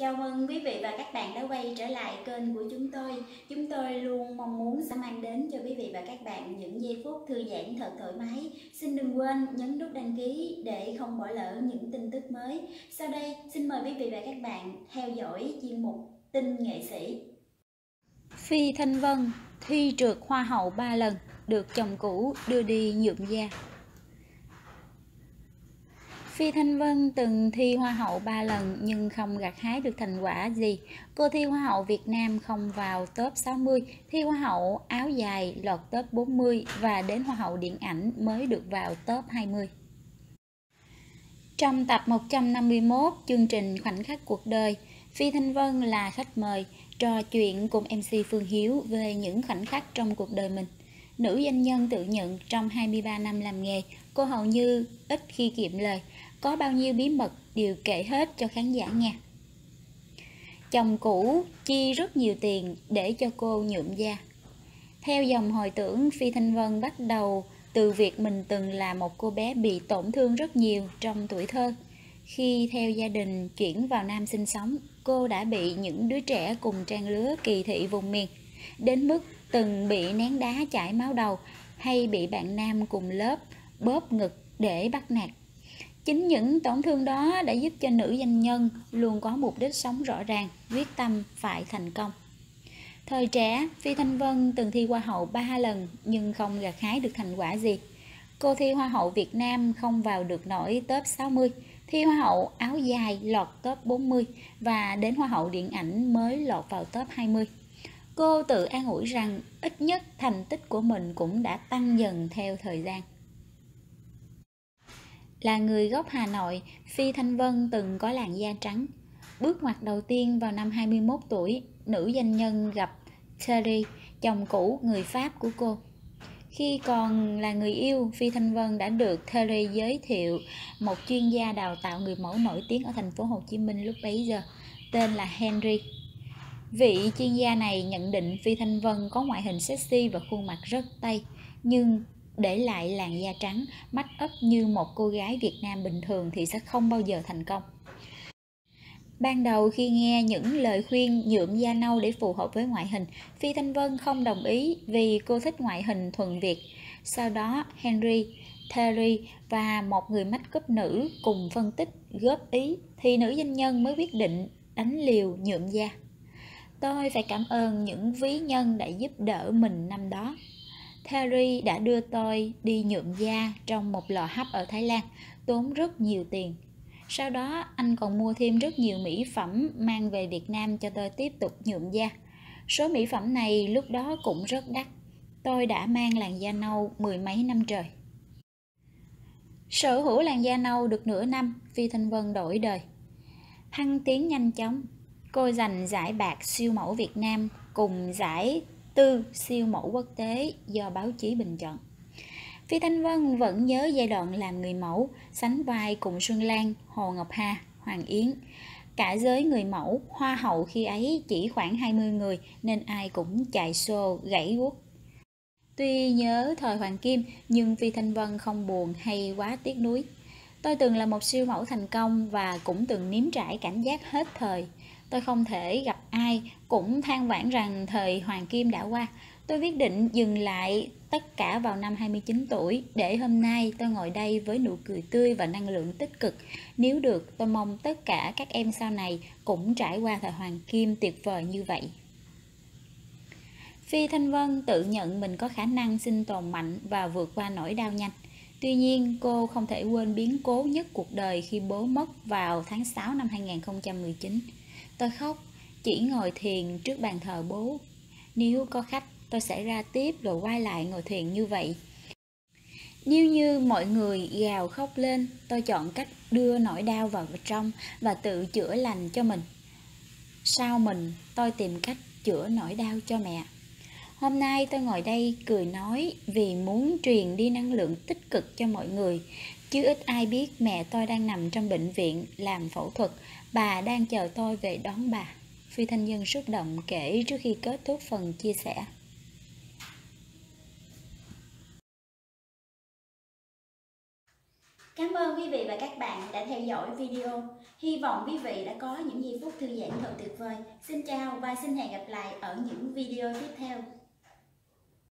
Chào mừng quý vị và các bạn đã quay trở lại kênh của chúng tôi. Chúng tôi luôn mong muốn sẽ mang đến cho quý vị và các bạn những giây phút thư giãn thật thoải mái. Xin đừng quên nhấn nút đăng ký để không bỏ lỡ những tin tức mới. Sau đây, xin mời quý vị và các bạn theo dõi chuyên mục Tin nghệ sĩ. Phi Thanh Vân thi trượt hoa hậu 3 lần, được chồng cũ đưa đi nhuộm da. Phi Thanh Vân từng thi Hoa hậu 3 lần nhưng không gặt hái được thành quả gì. Cô thi Hoa hậu Việt Nam không vào top 60, thi Hoa hậu áo dài lọt top 40 và đến Hoa hậu điện ảnh mới được vào top 20. Trong tập 151 chương trình Khoảnh khắc cuộc đời, Phi Thanh Vân là khách mời trò chuyện cùng MC Phương Hiếu về những khoảnh khắc trong cuộc đời mình. Nữ doanh nhân tự nhận trong 23 năm làm nghề, cô hầu như ít khi kiệm lời, có bao nhiêu bí mật đều kể hết cho khán giả nghe. Chồng cũ chi rất nhiều tiền để cho cô nhuộm da. Theo dòng hồi tưởng, Phi Thanh Vân bắt đầu từ việc mình từng là một cô bé bị tổn thương rất nhiều trong tuổi thơ. Khi theo gia đình chuyển vào Nam sinh sống, cô đã bị những đứa trẻ cùng trang lứa kỳ thị vùng miền, đến mức từng bị nén đá chảy máu đầu hay bị bạn nam cùng lớp bóp ngực để bắt nạt. Chính những tổn thương đó đã giúp cho nữ doanh nhân luôn có mục đích sống rõ ràng, quyết tâm phải thành công. Thời trẻ, Phi Thanh Vân từng thi Hoa hậu 3 lần nhưng không gặt hái được thành quả gì. Cô thi Hoa hậu Việt Nam không vào được nổi top 60, thi Hoa hậu áo dài lọt top 40 và đến Hoa hậu điện ảnh mới lọt vào top 20. Cô tự an ủi rằng ít nhất thành tích của mình cũng đã tăng dần theo thời gian. Là người gốc Hà Nội, Phi Thanh Vân từng có làn da trắng. Bước ngoặt đầu tiên vào năm 21 tuổi, nữ doanh nhân gặp Thierry, chồng cũ người Pháp của cô. Khi còn là người yêu, Phi Thanh Vân đã được Thierry giới thiệu một chuyên gia đào tạo người mẫu nổi tiếng ở thành phố Hồ Chí Minh lúc bấy giờ, tên là Henry. Vị chuyên gia này nhận định Phi Thanh Vân có ngoại hình sexy và khuôn mặt rất tây, nhưng để lại làn da trắng, mắt ấp như một cô gái Việt Nam bình thường thì sẽ không bao giờ thành công. Ban đầu khi nghe những lời khuyên nhuộm da nâu để phù hợp với ngoại hình, Phi Thanh Vân không đồng ý vì cô thích ngoại hình thuần Việt. Sau đó, Henry, Terry và một người mắt cấp nữ cùng phân tích, góp ý thì nữ doanh nhân mới quyết định đánh liều nhuộm da. Tôi phải cảm ơn những ví nhân đã giúp đỡ mình năm đó. Terry đã đưa tôi đi nhuộm da trong một lò hấp ở Thái Lan, tốn rất nhiều tiền. Sau đó anh còn mua thêm rất nhiều mỹ phẩm mang về Việt Nam cho tôi tiếp tục nhuộm da. Số mỹ phẩm này lúc đó cũng rất đắt. Tôi đã mang làn da nâu mười mấy năm trời. Sở hữu làn da nâu được nửa năm, Phi Thanh Vân đổi đời. Thăng tiến nhanh chóng, cô giành giải bạc siêu mẫu Việt Nam cùng giải tư siêu mẫu quốc tế do báo chí bình chọn. Phi Thanh Vân vẫn nhớ giai đoạn làm người mẫu, sánh vai cùng Xuân Lan, Hồ Ngọc Hà, Hoàng Yến. Cả giới người mẫu, hoa hậu khi ấy chỉ khoảng 20 người nên ai cũng chạy xô, gãy guốc. Tuy nhớ thời Hoàng Kim nhưng Phi Thanh Vân không buồn hay quá tiếc nuối. Tôi từng là một siêu mẫu thành công và cũng từng nếm trải cảm giác hết thời. Tôi không thể gặp ai cũng than vãn rằng thời Hoàng Kim đã qua. Tôi quyết định dừng lại tất cả vào năm 29 tuổi để hôm nay tôi ngồi đây với nụ cười tươi và năng lượng tích cực. Nếu được, tôi mong tất cả các em sau này cũng trải qua thời Hoàng Kim tuyệt vời như vậy. Phi Thanh Vân tự nhận mình có khả năng sinh tồn mạnh và vượt qua nỗi đau nhanh. Tuy nhiên, cô không thể quên biến cố nhất cuộc đời khi bố mất vào tháng 6 năm 2019. Tôi khóc, chỉ ngồi thiền trước bàn thờ bố. Nếu có khách, tôi sẽ ra tiếp rồi quay lại ngồi thiền như vậy. Nếu như mọi người gào khóc lên, tôi chọn cách đưa nỗi đau vào trong và tự chữa lành cho mình. Sau mình, tôi tìm cách chữa nỗi đau cho mẹ. Hôm nay tôi ngồi đây cười nói vì muốn truyền đi năng lượng tích cực cho mọi người. Chứ ít ai biết mẹ tôi đang nằm trong bệnh viện làm phẫu thuật, bà đang chờ tôi về đón bà. Phi Thanh Nhân xúc động kể trước khi kết thúc phần chia sẻ. Cảm ơn quý vị và các bạn đã đã theo dõi video. Hy vọng quý vị đã có những giây phút thư giãn thật tuyệt vời. Xin chào và xin hẹn gặp lại ở những video tiếp theo.